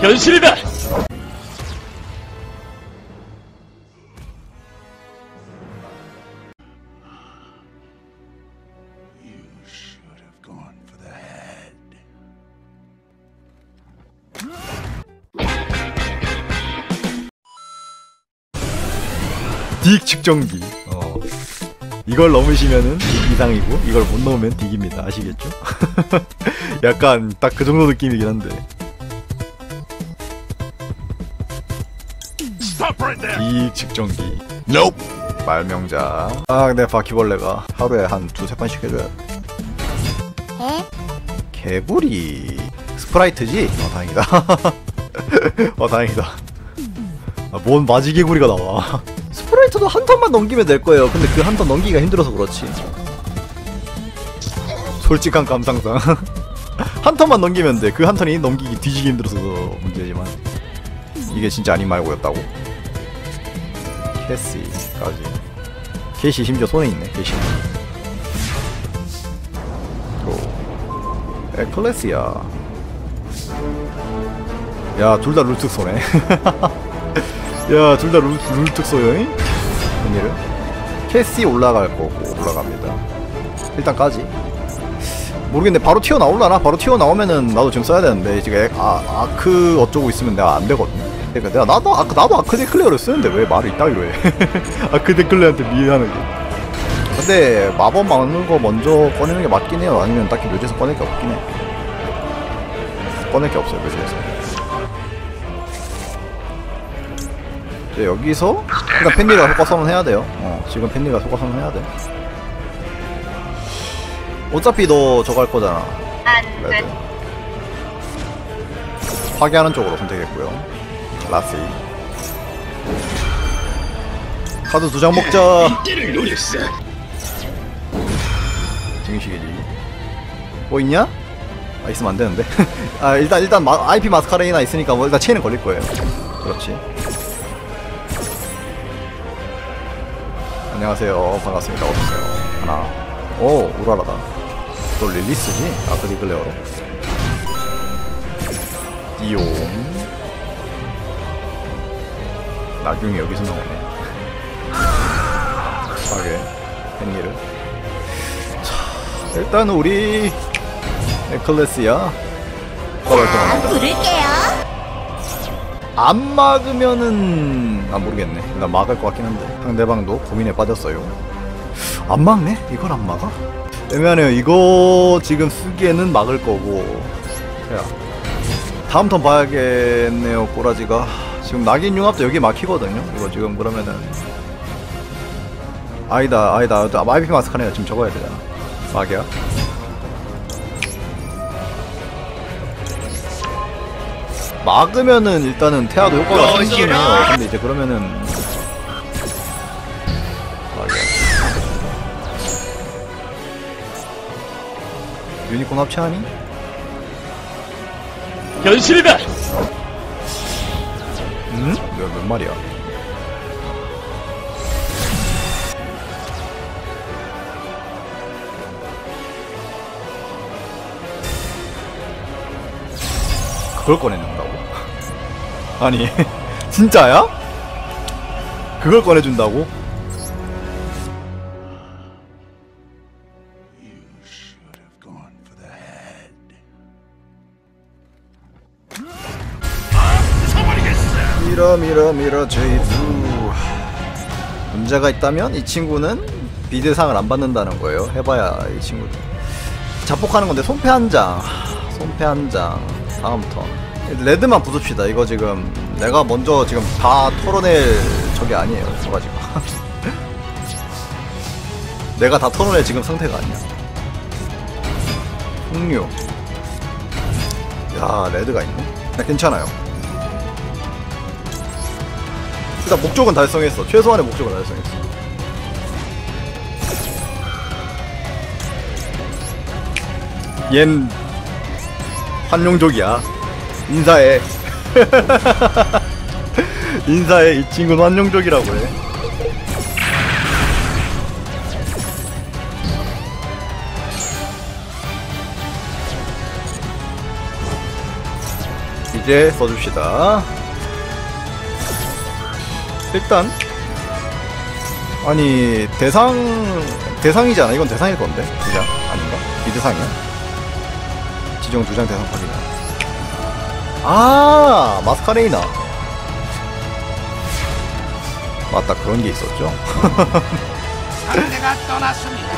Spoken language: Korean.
현실이다! 딕 측정기. 어. 이걸 넘으시면은 딕 이상이고 이걸 못 넘으면 딕입니다. 아시겠죠? 약간 딱 그 정도 느낌이긴 한데. 딕 측정기. Nope. 말명자. 아 근데 바퀴벌레가 하루에 한 두세 번씩 해줘야 돼. 개구리. 스프라이트지? 어 다행이다. 어 다행이다. 아, 뭔 마지 개구리가 나와. 스프라이트도 한 턴만 넘기면 될 거예요. 근데 그 한 턴 넘기기가 힘들어서 그렇지. 솔직한 감상상. 한 턴만 넘기면 돼. 그 한 턴이 넘기기 뒤지기 힘들어서 문제지만. 이게 진짜 아닌 말고였다고. 캐시까지. 캐시 심지어 손에 있네. 캐시. 또 에클레시아. 야, 둘 다 룰특 쏘네. 야, 둘 다 룰특 쏘요. 언니를. 캐시 올라갈 거고 올라갑니다. 일단 까지. 모르겠네. 바로 튀어나올라나? 바로 튀어나오면은 나도 지금 써야 되는데 지금 에- 아, 아크 어쩌고 있으면 내가 안 되거든요. 그러니까 내가 나도 아크 나도 아크 데 클레어를 쓰는데 왜 말을 이따위로 해? 아크 데 클레어한테 미안하게. 근데 마법 막는 거 먼저 꺼내는 게 맞긴 해요. 아니면 딱히 묘지에서 꺼낼 게 없긴 해. 꺼낼 게 없어요 묘지에서. 이제 여기서 일단 펜리가 효과선언 해야 돼요. 어, 지금 펜리가 효과선언 해야 돼. 어차피 너 저거 할 거잖아. 레드. 파괴하는 쪽으로 선택했고요. 라시. 카드 두 장 먹자. 이때를 노렸어! 증식의 G. 뭐 있냐? 아 있으면 안 되는데. 아 일단 일단 마, IP 마스카레이나 있으니까 뭐 일단 체인은 걸릴 거예요. 그렇지. 안녕하세요. 반갑습니다. 어서오세요. 하나. 오 우라라다. 또 릴리스지? 아크 디글레어로. 디용. 나중에 여기서 나오네. 파괴. 팬니를. 일단 우리 에클레스야. 부를게요. 안 막으면은 아 모르겠네. 나 막을 것 같긴 한데 상대방도 고민에 빠졌어요. 안 막네? 이걸 안 막아? 애매하네요. 이거 지금 쓰기에는 막을 거고. 야 다음 턴 봐야겠네요. 꼬라지가 지금 낙인 융합도 여기 막히거든요. 이거 지금 그러면은 아니다 아니다 마이피 마스카네가 지금 적어야 되잖아. 막이야. 막으면은 일단은 태아도 효과가 생기긴 해요. 근데 이제 그러면은 막이야. 유니콘 합체하니? 현실이다! 응? 몇, 몇 마리야? 그걸 꺼내준다고? 아니 진짜야? 그걸 꺼내준다고? 밀어 밀어 밀어 제이두. 문제가 있다면 이 친구는 비대상을 안 받는다는 거예요. 해봐야 이 친구도 자폭하는 건데 손패 한장. 손패 한 장. 다음 턴 레드만 부숩시다. 이거 지금 내가 먼저 지금 다 털어낼 적이 아니에요. 저가지고. 내가 다 털어낼 지금 상태가 아니야. 풍류. 야 레드가 있네. 야, 괜찮아요 일단 목적은 달성했어. 최소한의 목적은 달성했어. 얜 환룡족이야. 인사해. 인사해. 이 친구는 환룡족이라고 해. 이제 써줍시다. 일단 아니 대상 대상이잖아. 이건 대상일 건데 두장 아닌가? 비대상이야? 지정 두 장 대상 확인. 아 마스카레이나. 맞다 그런 게 있었죠. 상대가 떠났습니다.